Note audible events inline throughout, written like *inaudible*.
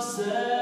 dela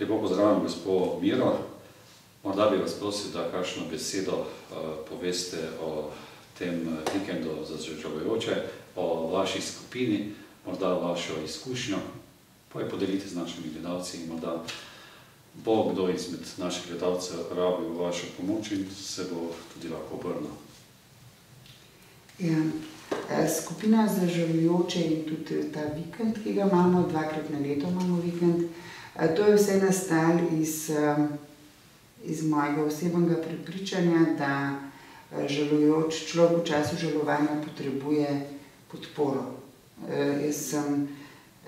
Lepo pozdravljam gospod Miro. Morda bi vas prosil, da kakšno besedo uh, poveste o tem eh, vikendu za žrtvojoče, o vaši skupini, morda vašo izkušnjo, pa jo podelite z našimi gledalci in morda bo kdo izmed naših gledalcev rabil vašo pomoč in se bo tudi lahko obrnil. Ja, eh, skupina za žalujoče in tudi ta vikend, ki ga imamo, dvakrat na leto imamo vikend, eh, to je vse nastalo iz, eh, iz mojega osebnega prepričanja, da eh, žalujoč človek v času žalovanja potrebuje podporo. Eh, Jaz sem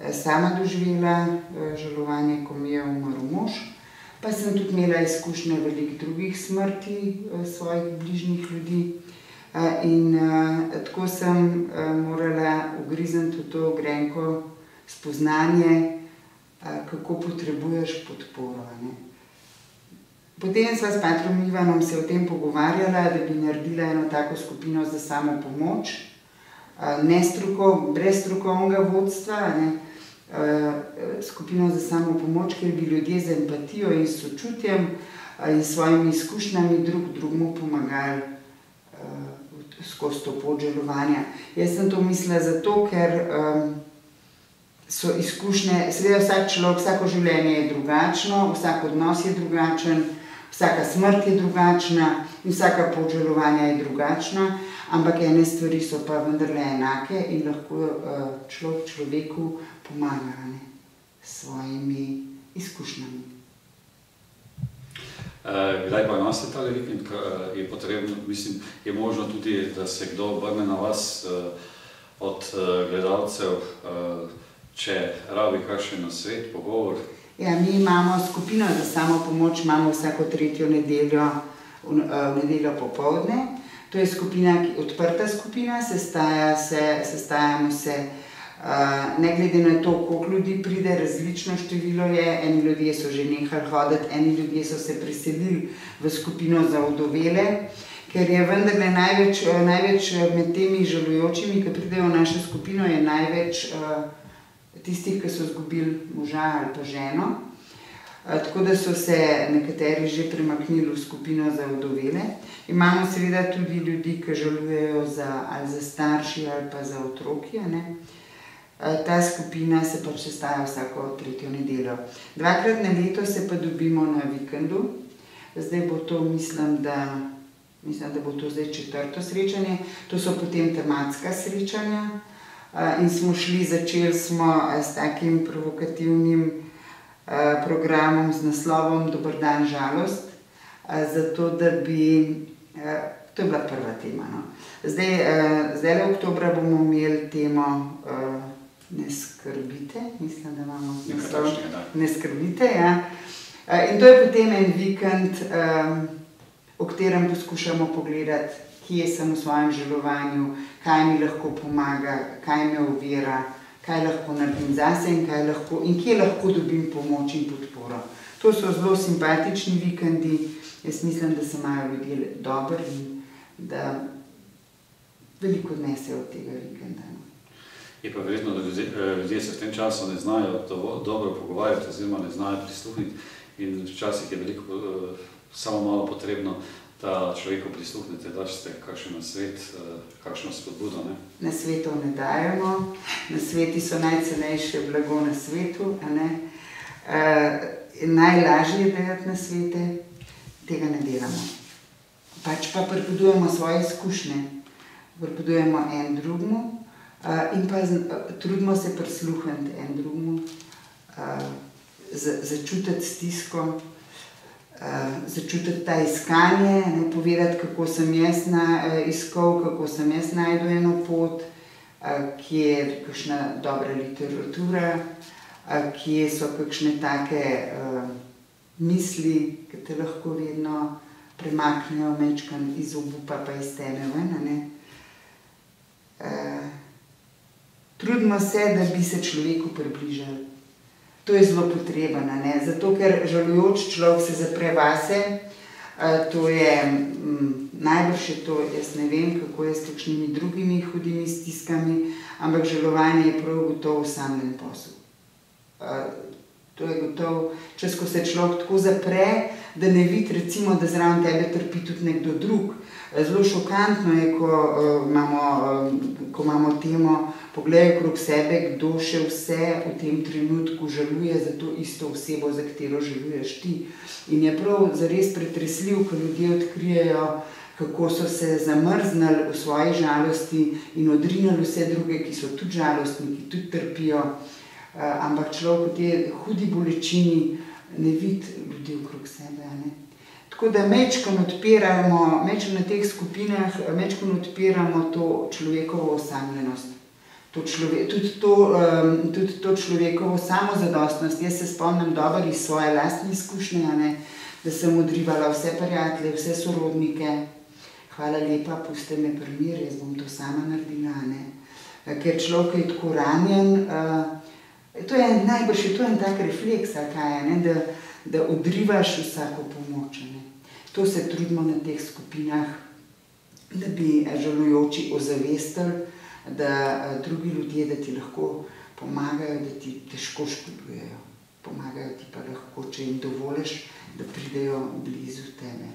eh, sama doživela žalovanje, ko mi je umrl mož, pa sem tudi imela izkušnje velikih drugih smrti svojih bližnjih ljudi. In tako sem morala ugrizniti v to grenko spoznanje, kako potrebuješ podporo. Ne? Potem sva s Patrom Ivanom se o tem pogovarjala, da bi naredila eno tako skupino za samo pomoč, uh, ne stroko, brez strokovnega vodstva, ne? Uh, skupino za samo pomoč, kjer bi ljudje z empatijo in sočutjem in svojimi izkušnjami drug drugemu pomagali skozi to pot žalovanja. Jaz sem to mislila zato, ker um, so izkušnje, seveda vsak človek, vsako življenje je drugačno, vsak odnos je drugačen, vsaka smrt je drugačna in vsaka pot žalovanja je drugačna, ampak ene stvari so pa vendarle enake in lahko uh, človek človeku pomaga ne, s svojimi izkušnjami. Eh, Kdaj pa nastaje ta vikend, eh, je potrebno, mislim, je možno tudi, da se kdo obrne na vas eh, od eh, gledalcev, eh, če rabi kakšen nasvet, pogovor. Ja, mi imamo skupino za samo pomoč, imamo vsako tretjo nedeljo, v, eh, v nedeljo popovdne. To je skupina, ki, odprta skupina, sestaja se, sestajamo se uh, ne glede na to, koliko ljudi pride, različno število je. Eni ljudje so že nehali hoditi, eni ljudje so se preselili v skupino za udovele. ker je vendarle največ, eh, največ med temi žalujočimi, ki pridejo v našo skupino, je največ uh, tistih, ki so izgubili moža ali pa ženo. Tako da so se nekateri že premaknili v skupino za vdovele. Imamo seveda tudi ljudi, ki žalujejo za, ali za starši ali pa za otroki. Uh, ta skupina se pač sestaja vsako tretjo nedeljo. Dvakrat na leto se pa dobimo na vikendu. Zdaj bo to, mislim, da Mislim, da bo to zdaj četrto srečanje, to so potem tematska srečanja. In smo šli, začeli smo s takim provokativnim programom z naslovom Dobr dan, žalost, zato da bi, to je bila prva tema. No. Zdaj, zdaj le oktobra bomo imeli temo Ne skrbite, mislim, da imamo naslov Ne skrbite, ja. In to je potem en vikend, v katerem poskušamo pogledati, kje sem v svojem želovanju, kaj mi lahko pomaga, kaj me ovira, kaj lahko naredim zase in, lahko, in kje lahko dobim pomoč in podporo. To so zelo simpatični vikendi, jaz mislim, da se imajo ljudje dobro in da veliko odnesejo od tega vikenda. No. Je pa verjetno, da ljudje, eh, ljudje se v tem času ne znajo dobro pogovarjati, oziroma ne znajo prisluhniti, in včasih je veliko uh, samo malo potrebno, da človeku prisluhnete, da ste kakšen na svet, eh, kakšno spodbudo. Ne? Na svetu ne dajemo, na sveti so najcenejše blago na svetu. E, najlažje je delati na svete, tega ne delamo. Pač pa pripovedujemo svoje izkušnje, pripovedujemo en drugemu e, in pa z, trudimo se prisluhniti en drugemu, e, začutiti stisko. Eh, začutiti ta iskanje, ne, povedati, kako sem jaz na, uh, iskal, kako sem jaz najdel eno pot, uh, kje je kakšna dobra literatura, uh, kje so kakšne take misli, ki te lahko vedno premaknejo, mečkam iz obupa, pa iz tebe ven. Uh, trudimo se, da bi se človeku približali. To je zelo potrebno, zato ker žalujoč človek se zapre vase. To je m, najbrž je to, jaz ne vem, kako je s kakšnimi drugimi hudimi stiskami, ampak žalovanje je prav gotovo osamljen posel. To je gotovo, če se človek tako zapre, da ne vidi, recimo, da zraven tebe trpi tudi nekdo drug. Zelo šokantno je, ko, uh, imamo, uh, ko imamo temo, pogledaj okrog sebe, kdo še vse v tem trenutku žaluje za to isto osebo, za katero žaluješ ti. In je prav zares pretresljiv, ko ljudje odkrijejo, kako so se zamrznili v svoji žalosti in odrinili vse druge, ki so tudi žalostni, ki tudi trpijo. Uh, ampak človek v tej hudi bolečini ne vidi ljudi okrog sebe. Tako da mečkam odpiramo, mečkam na teh skupinah, mečkam odpiramo to človekovo osamljenost. To človek, tudi, to, um, tudi to človekovo samozadostnost. Jaz se spomnim dobro iz svoje lastne izkušnje, ne, da sem odrivala vse prijatelje, vse sorodnike. Hvala lepa, puste me primir, jaz bom to sama naredila. Ne. Ker človek je tako ranjen, uh, to je najbrž to en tak refleks, kaj je, ne, da, da odrivaš vsako pomoč. Ne. To se trudimo na teh skupinah, da bi žalujoči ozavestili, da drugi ljudje, da ti lahko pomagajo, da ti težko škodujejo. Pomagajo ti pa lahko, če jim dovoliš, da pridejo blizu tebe.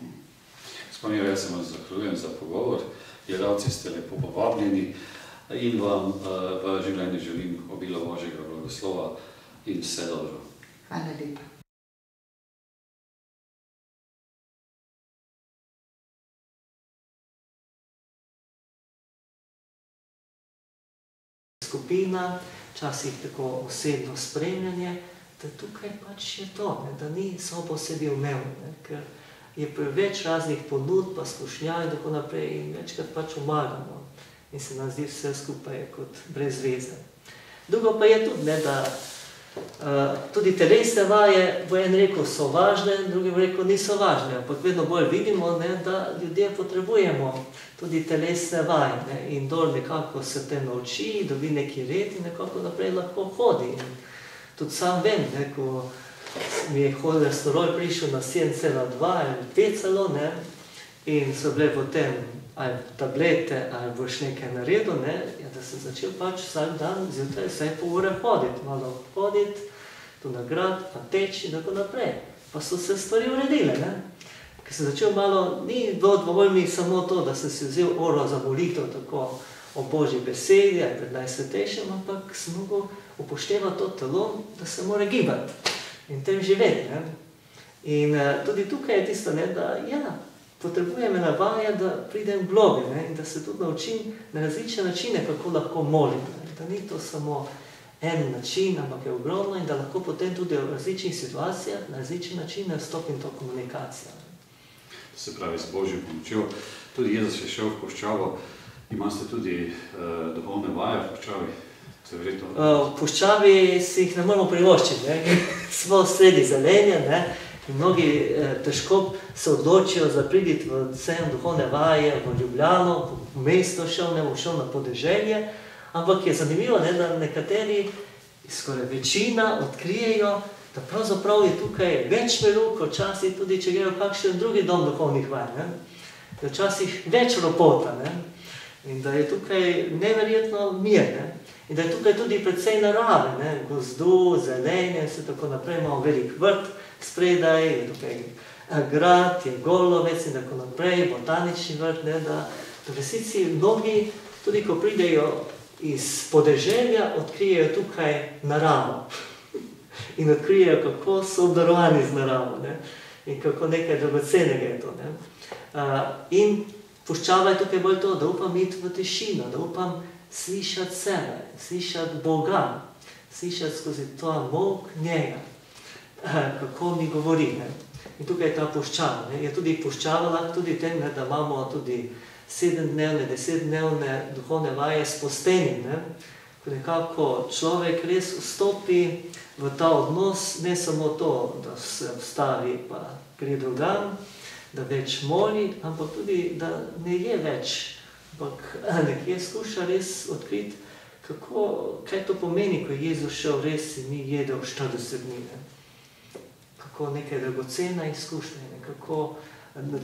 Spominjam, jaz se vam zahvaljujem za pogovor. Gledalci ste lepo povabljeni in vam v življenju želim obilo Božjega blagoslova in vse dobro. Hvala lepa. Skupina, včasih tako osebno spremljanje, da tukaj pač je to, ne, da ni samo po sebi umevno, ker je preveč raznih ponud, pa skušnja in tako naprej in večkrat pač umagamo in se nam zdi vse skupaj kot brez veze. Drugo pa je tudi, ne, da tudi telesne vaje, v en rekel so važne, drugi v rekel niso važne, ampak vedno bolj vidimo, ne, da ljudje potrebujemo tudi telesne vaje ne, in dol nekako se te nauči, dobi neki red in nekako naprej lahko hodi. In tudi sam vem, ne, ko mi je holesterol prišel na 7,2 ali 5 celo, ne, in so bile potem ali tablete, ali boš nekaj naredil, ne, ja, da sem začel pač vsak dan zjutraj vsaj pol ure hoditi, malo hoditi, tu na grad, pa teči in tako naprej. Pa so se stvari uredile, ne. Ker sem začel malo, ni bilo dovolj mi samo to, da sem si vzel oro za molitev, tako o Božji besedi ali pred najsvetejšim, ampak sem mogel upoštevati to telo, da se mora gibati in tem živeti. Ne. In uh, tudi tukaj je tisto, ne, da ja, potrebujem ena vaja, da pridem globe ne, in da se tudi naučim na različne načine, kako lahko molim. Ne. Da ni to samo en način, ampak je ogromno in da lahko potem tudi v različnih situacijah na različne načine vstopim to komunikacijo. Se pravi, s Božjo pomočjo. Tudi Jezus je šel v puščavo. Imate tudi uh, duhovne vaje v verjetno... Uh, v puščavi si jih ne moremo privoščiti, ne. *laughs* smo sredi zelenja, ne. In mnogi eh, težko se odločijo za priditi v cen duhovne vaje, v Ljubljano, v mesto šel, ne bom šel na podeželje, ampak je zanimivo, ne, da nekateri, skoraj večina, odkrijejo, da pravzaprav je tukaj več miru, kot včasih tudi, če grejo v kakšen drugi dom duhovnih vaj, ne. Da je včasih več ropota, ne. In da je tukaj neverjetno mir, ne. In da je tukaj tudi precej narave, ne, gozdu, zelenje in tako naprej, imamo velik vrt, spredaj, je tukaj eh, grad, je golovec in tako naprej, botanični vrt, ne, da v resnici mnogi, tudi ko pridejo iz podeželja, odkrijejo tukaj naravo. *laughs* In odkrijejo, kako so obdarovani z naravo. Ne. In kako nekaj dragocenega je to. Ne. Uh, in puščava je tukaj bolj to, da upam iti v tišino, da upam slišati sebe, slišati Boga, slišati skozi to mok njega. *laughs* kako mi govori. Ne. In tukaj je ta puščava. Ne. Je tudi puščava lahko tudi tem, ne, da imamo tudi sedemdnevne, desetdnevne duhovne vaje s postenjem. Ne. Ko nekako človek res vstopi v ta odnos, ne samo to, da se vstavi pa gre drugam, da več moli, ampak tudi, da ne je več, ampak *clears throat* nekje skuša res odkriti, kako, kaj to pomeni, ko je Jezus šel res in ni jedel 40 dni. Ne kako nekaj dragocena izkušnja, nekako,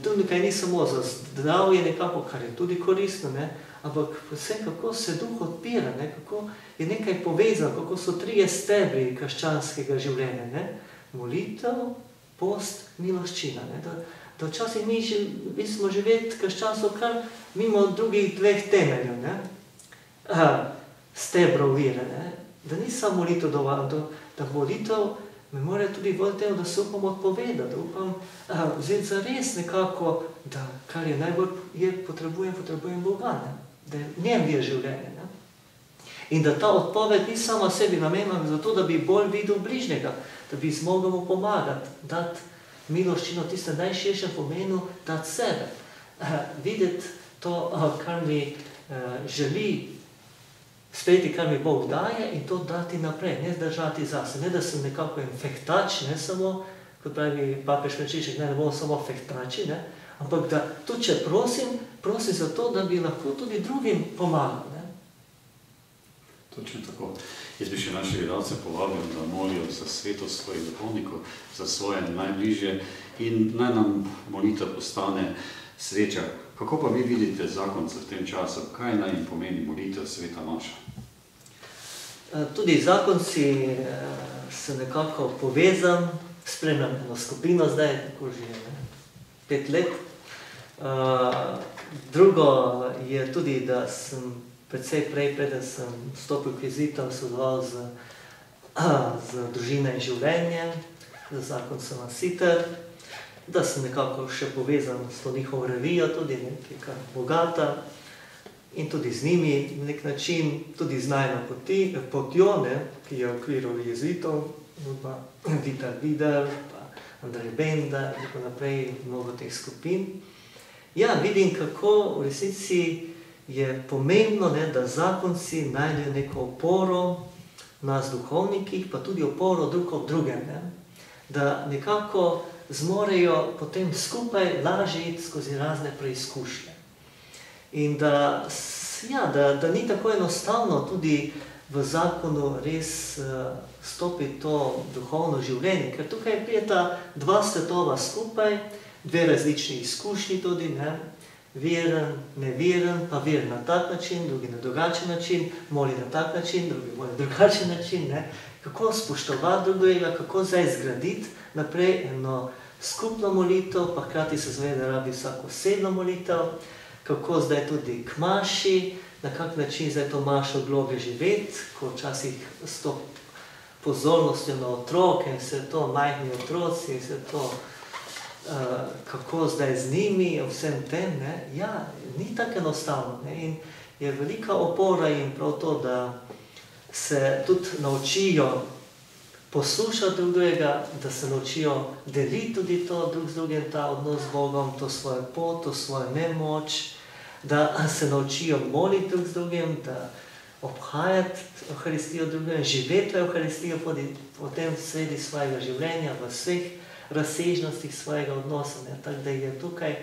to nekaj ni samo za zdravje nekako, kar je tudi koristno, ne, ampak vse, kako se duh odpira, ne, kako je nekaj povezano, kako so trije stebri krščanskega življenja, ne, molitev, post, miloščina, ne, da, da včasih mi, mi smo živeti krščanstvo kar mimo drugih dveh temeljev, ne, stebrov vire, ne, da ni samo molitev dovolj, da, da molitev me mora tudi bolj temu, da se upam odpovedati, da upam a, vzeti za res nekako, da kar je najbolj je, potrebujem, potrebujem Boga, ne? da je njem vir življenje. Ne? In da ta odpoved ni sama sebi namenjena zato, da bi bolj videl bližnjega, da bi zmogel mu pomagati, dati miloščino tiste najširšem pomenu, dati sebe, a, videti to, a, kar mi a, želi sprejeti, kar mi Bog daje in to dati naprej, ne zdržati zase. Ne, da sem nekako en fektač, ne samo, kot pravi papež Frančišek, ne, ne bomo samo fektači, ne, ampak da tudi če prosim, prosim za to, da bi lahko tudi drugim pomagal. Ne. Točno tako. Jaz bi še naše gledalce povabil, da molijo za svetost svojih duhovnikov, za svoje najbližje in naj nam molitev postane sreča, Kako pa vi vidite zakonce v tem času? Kaj naj jim pomeni molitev sveta Maša? Eh, tudi zakonci eh, se nekako povezam, spremljam eno skupino zdaj, tako že ne, pet let. Uh, drugo je tudi, da sem predvsej prej, preden sem vstopil k jezitom, sodeloval z, *clears throat* z družino in življenjem, z zakoncem Asiter, da sem nekako še povezan s to njihovo revijo, tudi nekaj bogata in tudi z njimi na nek način, tudi z najno poti, potjo, ne, ki je v okviru jezitov, pa *clears throat* Vita Vidar, pa Andrej Benda in tako naprej, mnogo teh skupin. Ja, vidim, kako v resnici je pomembno, ne, da zakonci najdejo neko oporo nas duhovnikih, pa tudi oporo drug ob drugem. Ne. Da nekako zmorejo potem skupaj lažje iti skozi razne preizkušnje. In da, ja, da, da ni tako enostavno tudi v zakonu res uh, stopiti to duhovno življenje, ker tukaj prijeta dva svetova skupaj, dve različni izkušnji tudi, ne? veren, neveren, pa veren na tak način, drugi na drugačen način, moli na tak način, drugi moli na drugačen način. Ne? Kako spoštovati drugega, kako zdaj zgraditi naprej eno skupno molitev, pa hkrati se zaveda, da rabi vsako osebno molitev, kako zdaj tudi k maši, na kak način zdaj to mašo globe živeti, ko včasih s to pozornostjo na otroke in vse to, majhni otroci in vse to, uh, kako zdaj z njimi, vsem tem, ne, ja, ni tako enostavno. Ne, in je velika opora in prav to, da se tudi naučijo poslušati drugega, da se naučijo deliti tudi to drug z drugim, ta odnos z Bogom, to svojo pot, to svojo nemoč, da se naučijo moliti drug z drugim, da obhajati Euharistijo drugega, živeti v Euharistiju potem sredi svojega življenja, v vseh razsežnostih svojega odnosa. Ne? Tako da je tukaj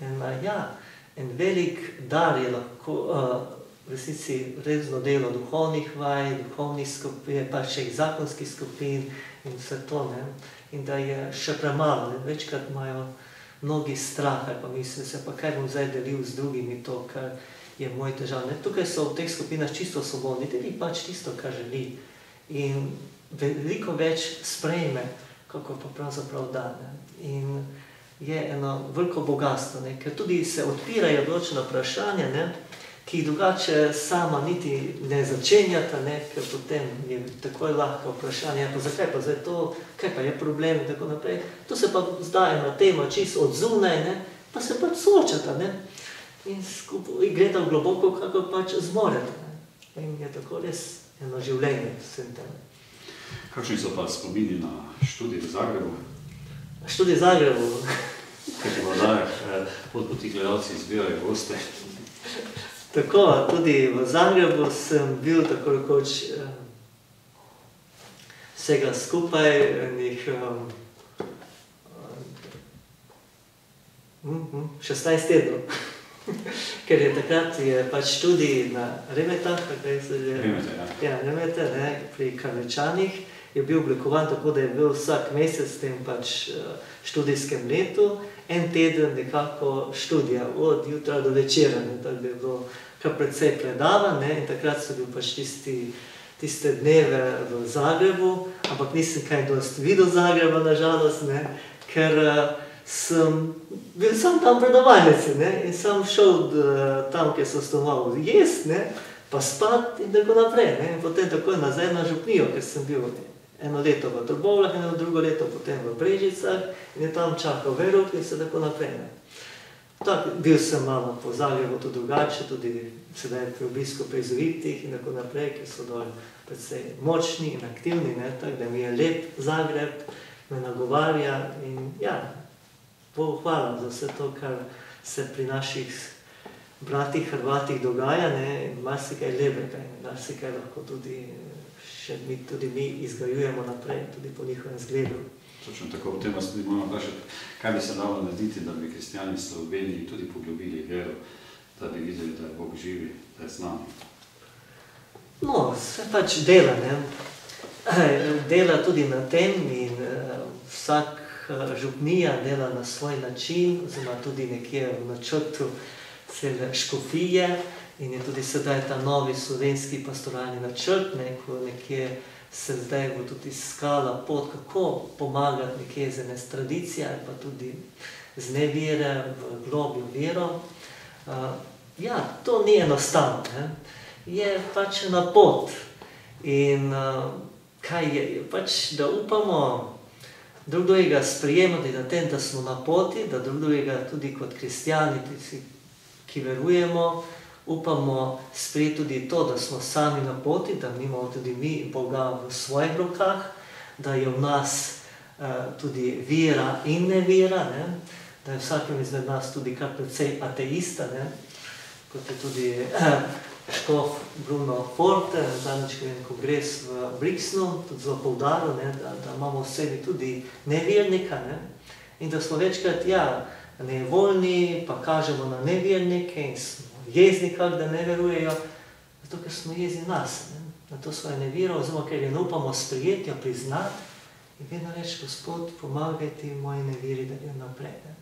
en, ja, en velik dar, je lahko uh, resnici resno delo duhovnih vaj, duhovnih skupin, pa še jih zakonskih skupin in vse to. Ne? In da je še premalo, ne? večkrat imajo mnogi strah, pa mislijo se, pa kaj bom zdaj delil z drugimi to, kar je moj težav. Ne? Tukaj so v teh skupinah čisto svobodni, deli pač tisto, kar želi. In veliko več sprejme, kako pa pravzaprav da. Ne? In je eno veliko bogatstvo, ne? ker tudi se odpirajo določena vprašanja, ne? Ki jih drugače sama niti ne začenjata, ne? ker potem je takoj lahko vprašanje, pa zakaj pa zdaj to, kaj pa je problem in tako naprej. To se pa zdaj na tema čisto od zunaj, ne? pa se pač soočata ne? in skupaj gleda globoko, kako pač zmorete. Ne? In je tako res eno življenje vsem tem. Kakšni so pa spomini na študij v Zagrebu? Študij v Zagrebu. Kaj ti vodajo, pod poti gledalci izbirajo goste? Tako, tudi v Zagrebu sem bil tako rekoč eh, vsega skupaj, enih um, 16 tednov. *laughs* Ker je takrat je pač študij na Remetah, kaj se že... Remete, ja. Ja, Remete, ne, pri Karličanih je bil oblikovan tako, da je bil vsak mesec v tem pač eh, študijskem letu en teden nekako študija, od jutra do večera, ne, tako da je bilo kar precej predavanj, ne, in takrat so bil pač tisti, tiste dneve v Zagrebu, ampak nisem kaj dosti videl Zagreba, nažalost, ne, ker uh, sem bil sam tam predavalnici ne, in sem šel d, tam, kjer sem stanoval, jesti, pa spat in tako naprej, ne, in potem takoj nazaj na župnijo, ker sem bil ne, eno leto v Trbovlah, eno drugo leto potem v Brežicah in je tam čakal verov in se tako naprej. Ne. Tak, bil sem malo po Zagrebu tudi drugače, tudi sedaj pri obisku pri Zovitih in tako naprej, ker so dol predvsej močni in aktivni, ne, tak, da mi je lep Zagreb, me nagovarja in ja, Bogu hvala za vse to, kar se pri naših bratih Hrvatih dogaja, ne, marsikaj lepega in marsikaj lahko tudi še mi, tudi mi izgrajujemo naprej, tudi po njihovem zgledu. Točno tako, potem vas tudi moramo vprašati, kaj bi se dalo narediti, da bi kristijani v Sloveniji tudi poglobili vero, da bi videli, da je Bog živi, da je z nami. No, se pač dela, ne. Dela tudi na tem in uh, vsak uh, župnija dela na svoj način, oziroma tudi nekje v načrtu cele škofije in je tudi sedaj ta novi slovenski pastoralni načrt, ne, ko nekje se zdaj bo tudi iskala pot, kako pomagati nekje z ene tradicije ali pa tudi z nevire v globjo vero. Uh, ja, to ni enostavno, ne. je pač ena pot in uh, kaj je, je pač, da upamo drug drugega sprijemati na tem, da smo na poti, da drug drugega tudi kot kristijani, ki verujemo, upamo sprejeti tudi to, da smo sami na poti, da imamo tudi mi Boga v svojih rokah, da je v nas uh, tudi vera in nevera, ne? da je vsakem izmed nas tudi kar precej ateista, ne? kot je tudi uh, škof Bruno Forte, zadnjič en kongres v Brixnu, tudi zelo poudaril, ne? da, da imamo v sebi tudi nevernika ne? in da smo večkrat ja, nevoljni, pa kažemo na nevernike in smo jezni, kak da ne verujejo, zato ker smo jezni nas, ne? na to svojo nevero, oziroma ker je ne upamo sprijeti, jo priznati in vedno reči, Gospod, pomagaj ti moji neveri, da grem naprej. Ne?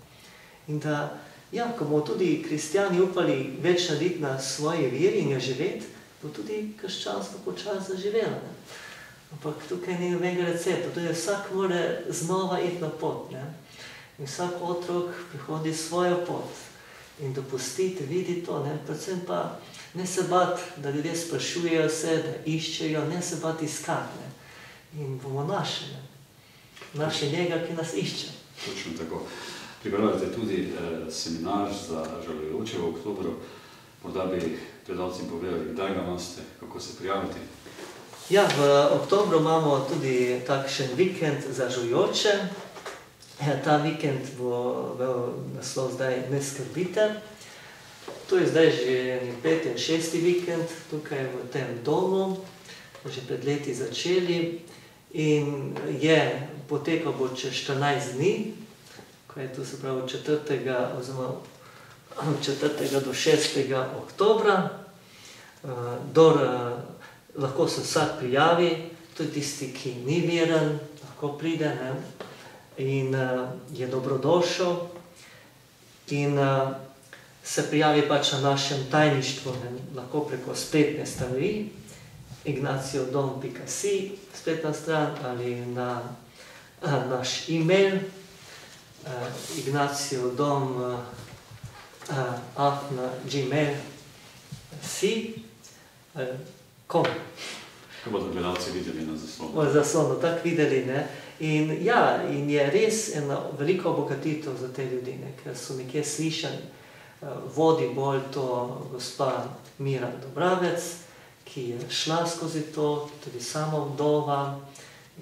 In da, ja, ko bomo tudi kristijani upali več narediti na svoji veri in jo živeti, bo tudi krščanstvo počasi zaživelo. Ne? Ampak tukaj ni nobenega recepta, tudi vsak mora znova iti na pot. Ne? In vsak otrok prihodi svojo pot in dopustiti, vidi to, ne? predvsem pa ne se bati, da ljudje sprašujejo se, da iščejo, ne se bati iskati. Ne? In bomo našli, ne? našli njega, ki nas išče. Točno tako. Pripravljate tudi eh, seminar za žalujoče v oktobru. Morda bi gledalcem povedali, kdaj ga imate, kako se prijaviti. Ja, v oktobru imamo tudi takšen vikend za žujoče. Ja, ta vikend bo imel naslov zdaj Ne skrbite. To je zdaj že peti in šesti vikend tukaj v tem domu, smo že pred leti začeli in je potekal bo čez 14 dni, ko je to se pravi od 4. oziroma od 4. do 6. oktobra. Uh, dor, uh, lahko se vsak prijavi, tudi tisti, ki ni veren, lahko pride ne? In uh, je dobrodošel. In uh, se prijavi pač na našem tajništvu, ne? lahko preko spletne strani, ignaciodom.si, spletna stran ali na uh, naš e-mail, uh, ignaciodom. Uh, uh, afna gmail.si uh, kom. Kaj bodo gledalci videli na zaslonu? Bomo zaslonu tako videli. Ne? In, ja, in je res ena velika obogatitev za te ljudi, ne? ker so nekje slišani. Uh, vodi bolj to gospa Mira Dobravec, ki je šla skozi to, tudi sama vdova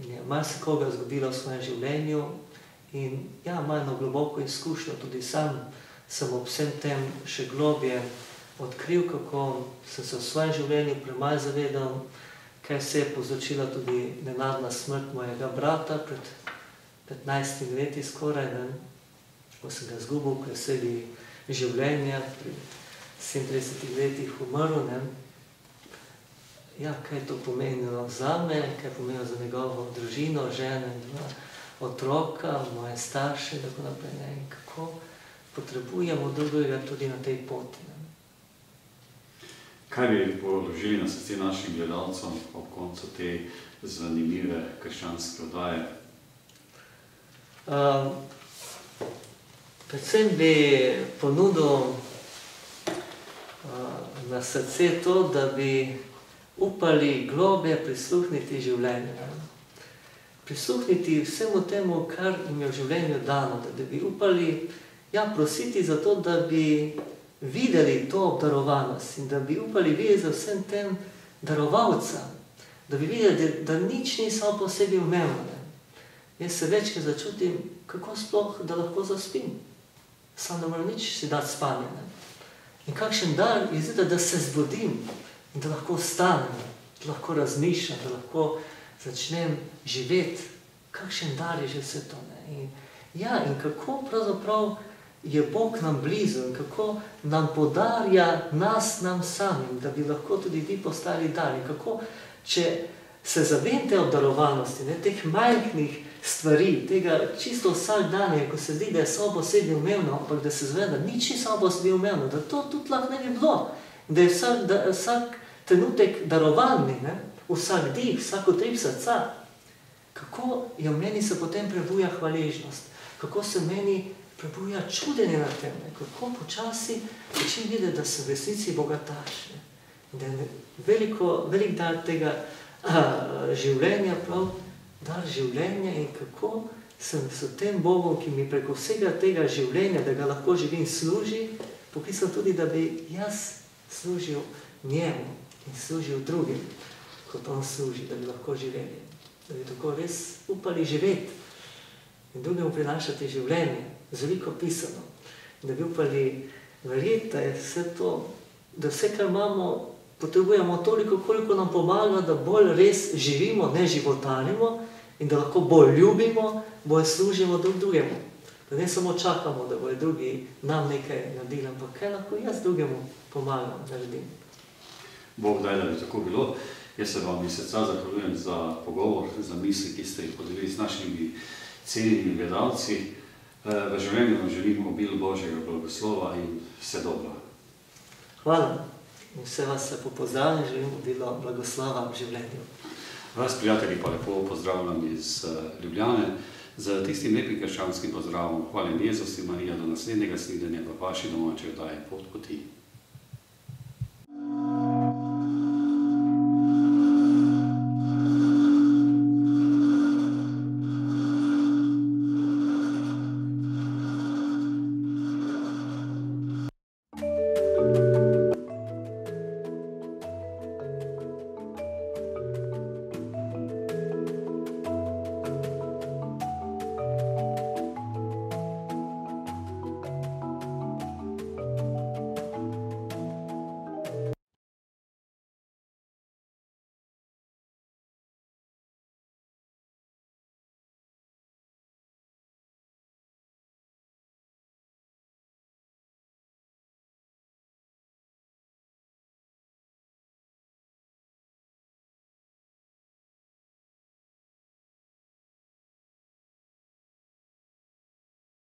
in je marsikoga izgubila v svojem življenju. In ja, ima eno globoko izkušnjo, tudi sam sem ob vsem tem še globje odkril, kako sem se v svojem življenju premaj zavedal, kaj se je povzročila tudi nenadna smrt mojega brata pred 15 leti skoraj, ne? ko sem ga zgubil, ker sedi življenja, pri 37 letih umrl. Ne? Ja, kaj to pomenilo za me, kaj pomenilo za njegovo družino, žene, dva otroka, moje starše, tako naprej, ne? in kako potrebujemo drugega tudi na tej poti. Ne? Kaj bi položili na srce našim gledalcem ob koncu te zanimive krščanske oddaje? Um, predvsem bi ponudil uh, na srce to, da bi upali globje prisluhniti življenju. Prisluhniti vsemu temu, kar jim je v življenju dano, da, da bi upali ja, prositi za to, da bi videli to obdarovanost in da bi upali videti za vsem tem darovalca, da bi videli, da, da nič ni samo po sebi umevno. Jaz se večkrat začutim, kako sploh, da lahko zaspim. Sam ne morem nič si dati spanje. Ne? In kakšen dar je zdaj, da se zbudim in da lahko vstanem, da lahko razmišljam, da lahko začnem živeti. Kakšen dar je že vse to. Ne? In, ja, in kako pravzaprav je Bog nam blizu in kako nam podarja nas nam samim, da bi lahko tudi vi postali dar. In kako, če se zavete obdarovanosti, ne, teh majhnih stvari, tega čisto vsak dan ko se zdi, da je sobo sebi umevno, ampak da se zaveda, da nič ni sobo sebi umevno, da to tudi lahko ne bi bilo, da je vsak, da, vsak trenutek darovanni, ne, vsak dih, vsako trip srca, kako je v meni se potem prebuja hvaležnost, kako se meni prebuja čudenje na tem, ne? kako počasi začnem videti, da sem v resnici bogataš. Ne? Da je veliko, velik dar tega a, življenja, prav dar življenja in kako sem s tem Bogom, ki mi preko vsega tega življenja, da ga lahko živim, služi, poklical tudi, da bi jaz služil njemu in služil drugim, kot on služi, da bi lahko živeli. Da bi tako res upali živeti in drugemu prinašati življenje z veliko pisano. Da bi upali verjeti, da je vse to, da vse, kar imamo, potrebujemo toliko, koliko nam pomaga, da bolj res živimo, ne životarimo in da lahko bolj ljubimo, bolj služimo drug drugemu. Da ne samo čakamo, da bojo drugi nam nekaj naredili, ampak kaj lahko jaz drugemu pomagam, naredim. Bog daj, da bi tako bilo. Jaz se vam iz srca zahvaljujem za pogovor, za misli, ki ste jih podelili s našimi cenjenimi gledalci. Eh, V življenju vam želim obilo Božjega blagoslova in vse dobro. Hvala. In vse vas lepo pozdravljam, želim obilo blagoslava v življenju. Vas, prijatelji, pa lepo pozdravljam iz eh, Ljubljane z tistim lepim krščanskim pozdravom. Hvala Jezus in Marija do naslednjega snidenja v vaši domači oddaji pot poti.